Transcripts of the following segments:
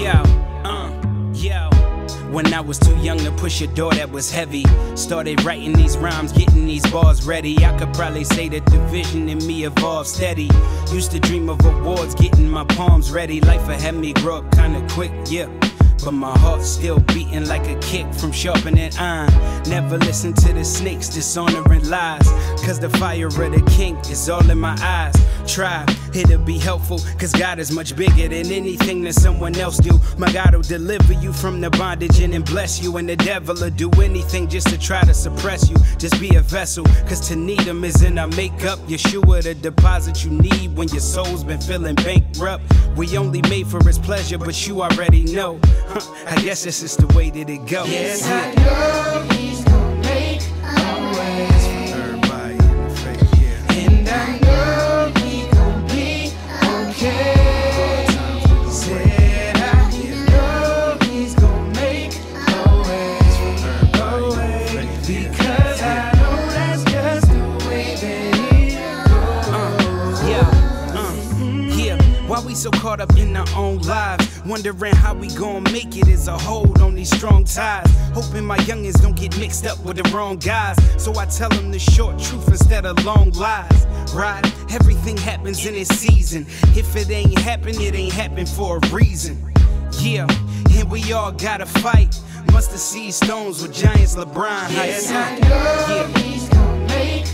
Yo, uh, yo. When I was too young to push a door that was heavy. Started writing these rhymes, getting these bars ready. I could probably say that the vision in me evolved steady. Used to dream of awards, getting my palms ready. Life had me grow up kinda quick, yeah. But my heart's still beating like a kick from sharpening iron. Never listen to the snakes, dishonoring lies. Cause the fire of the king is all in my eyes. Try, it'll be helpful, cause God is much bigger than anything that someone else do. My God will deliver you from the bondage and then bless you. And the devil will do anything just to try to suppress you. Just be a vessel, cause to need him is in our makeup. Yeshua, the deposit you need when your soul's been feeling bankrupt. We only made for his pleasure, but you already know. I guess this is the way that it goes. Yes, I know Why we so caught up in our own lives? Wondering how we gon' make it as a hold on these strong ties. Hoping my youngins don't get mixed up with the wrong guys. So I tell them the short truth instead of long lies. Right? Everything happens in its season. If it ain't happen, it ain't happen for a reason. Yeah, and we all gotta fight. Must have seized stones with giants LeBron. Yes, I know he's gonna make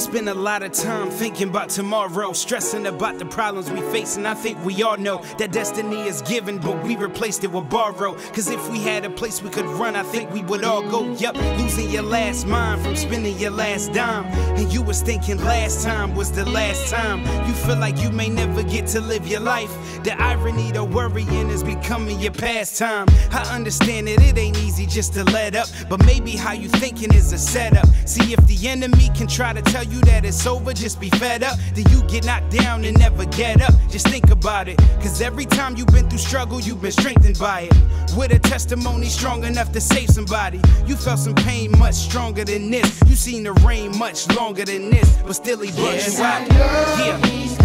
spend a lot of time thinking about tomorrow, stressing about the problems we face, and I think we all know that destiny is given, but we replaced it with borrow. Cause if we had a place we could run, I think we would all go, yup, losing your last mind from spending your last dime. And you was thinking last time was the last time. You feel like you may never get to live your life. The irony, the worrying is becoming your pastime. I understand that it ain't easy just to let up, but maybe how you thinking is a setup. See, if the enemy can try to tell you that it's over, just be fed up. Then you get knocked down and never get up. Just think about it. Cause every time you've been through struggle, you've been strengthened by it. With a testimony strong enough to save somebody. You felt some pain much stronger than this. You seen the rain much longer than this, but still he brought Yes, you I out. Yeah.